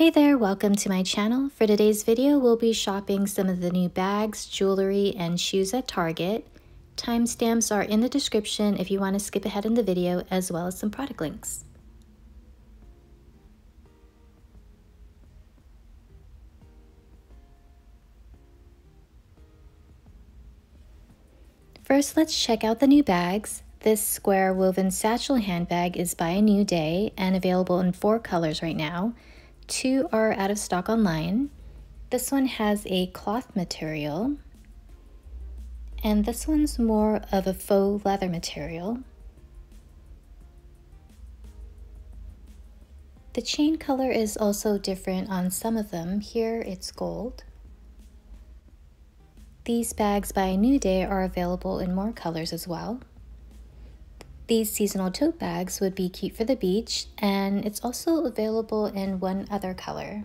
Hey there, welcome to my channel. For today's video, we'll be shopping some of the new bags, jewelry, and shoes at Target. Timestamps are in the description if you want to skip ahead in the video, as well as some product links. First, let's check out the new bags. This square woven satchel handbag is by A New Day and available in four colors right now. Two are out of stock online. This one has a cloth material. And this one's more of a faux leather material. The chain color is also different on some of them. Here it's gold. These bags by New Day are available in more colors as well. These seasonal tote bags would be cute for the beach, and it's also available in one other color.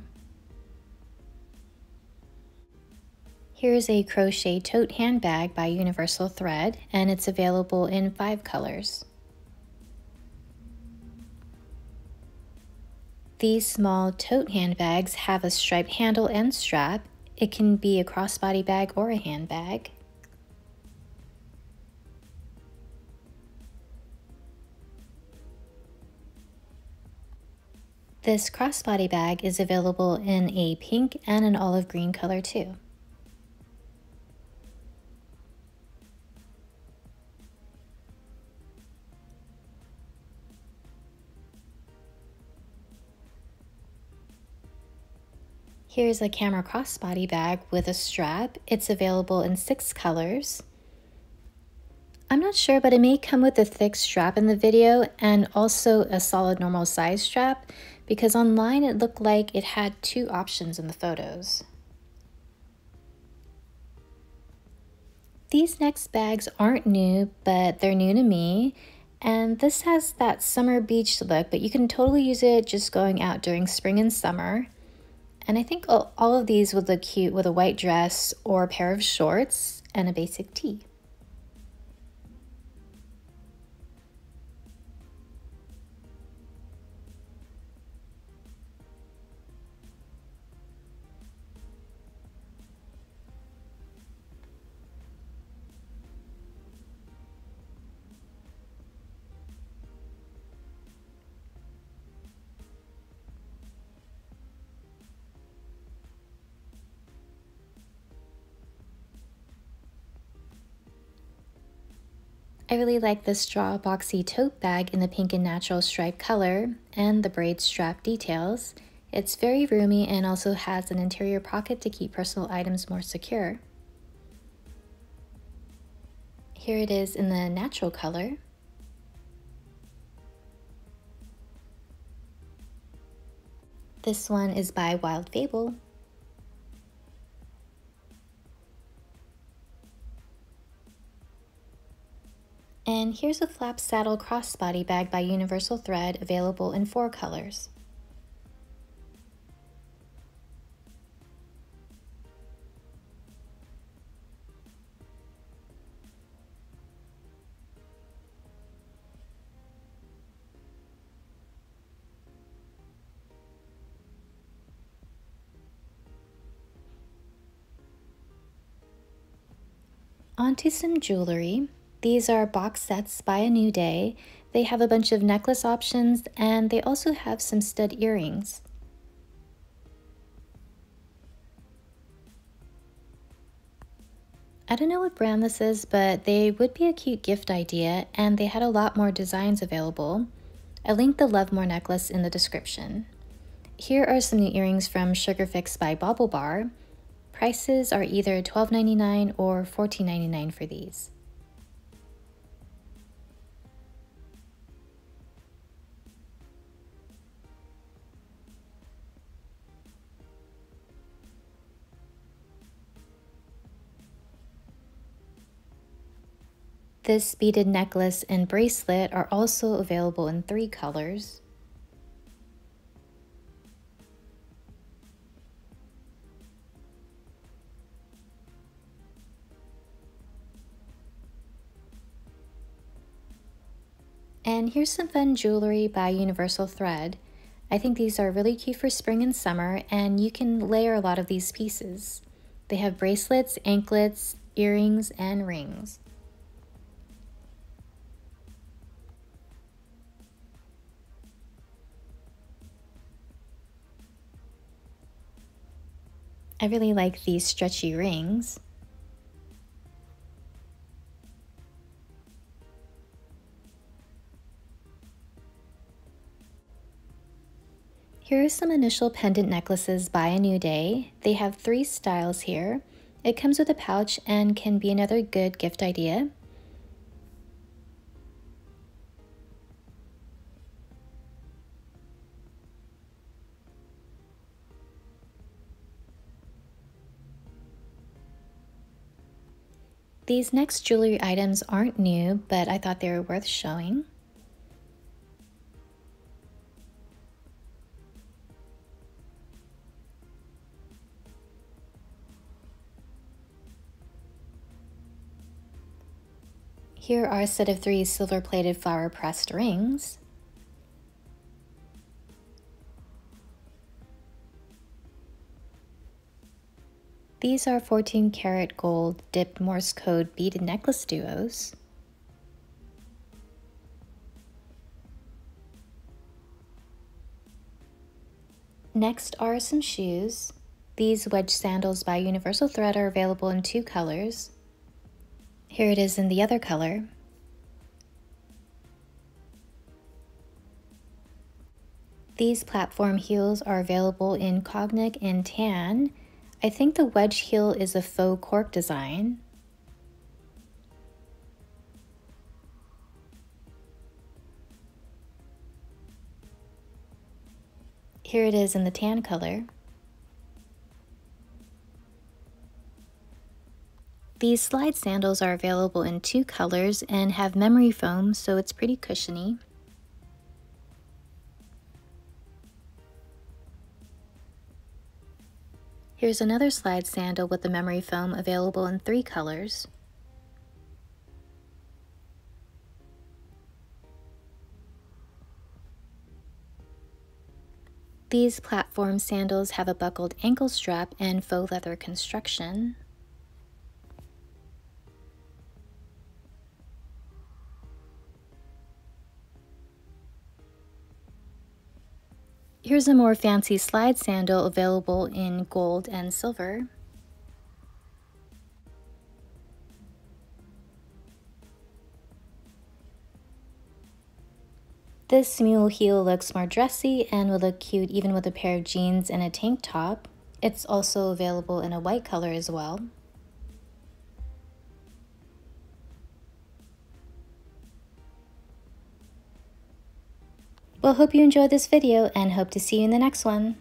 Here's a crochet tote handbag by Universal Thread, and it's available in five colors. These small tote handbags have a striped handle and strap. It can be a crossbody bag or a handbag. This crossbody bag is available in a pink and an olive green color too. Here's a camera crossbody bag with a strap. It's available in six colors. I'm not sure, but it may come with a thick strap in the video and also a solid normal size strap because online it looked like it had two options in the photos. These next bags aren't new, but they're new to me. And this has that summer beach look, but you can totally use it just going out during spring and summer. And I think all of these would look cute with a white dress or a pair of shorts and a basic tee. I really like the straw boxy tote bag in the pink and natural stripe color and the braid strap details. It's very roomy and also has an interior pocket to keep personal items more secure. Here it is in the natural color. This one is by Wild Fable. And here's a flap saddle crossbody bag by Universal Thread available in four colors. Onto some jewelry. These are box sets by A New Day. They have a bunch of necklace options and they also have some stud earrings. I don't know what brand this is, but they would be a cute gift idea and they had a lot more designs available. I linked the Love More necklace in the description. Here are some new earrings from SUGARFIX by BaubleBar. Prices are either $12.99 or $14.99 for these. This beaded necklace and bracelet are also available in three colors. And here's some fun jewelry by Universal Thread. I think these are really cute for spring and summer, and you can layer a lot of these pieces. They have bracelets, anklets, earrings, and rings. I really like these stretchy rings. Here are some initial pendant necklaces by A New Day. They have three styles here. It comes with a pouch and can be another good gift idea. These next jewelry items aren't new, but I thought they were worth showing. Here are a set of three silver plated flower pressed rings. These are 14 karat gold dipped Morse code beaded necklace duos. Next are some shoes. These wedge sandals by Universal Thread are available in two colors. Here it is in the other color. These platform heels are available in Cognac and Tan, I think the wedge heel is a faux cork design. Here it is in the tan color. These slide sandals are available in two colors and have memory foam, so it's pretty cushiony. Here's another slide sandal with the memory foam available in three colors. These platform sandals have a buckled ankle strap and faux leather construction. Here's a more fancy slide sandal available in gold and silver. This mule heel looks more dressy and will look cute even with a pair of jeans and a tank top. It's also available in a white color as well. Well, hope you enjoyed this video and hope to see you in the next one.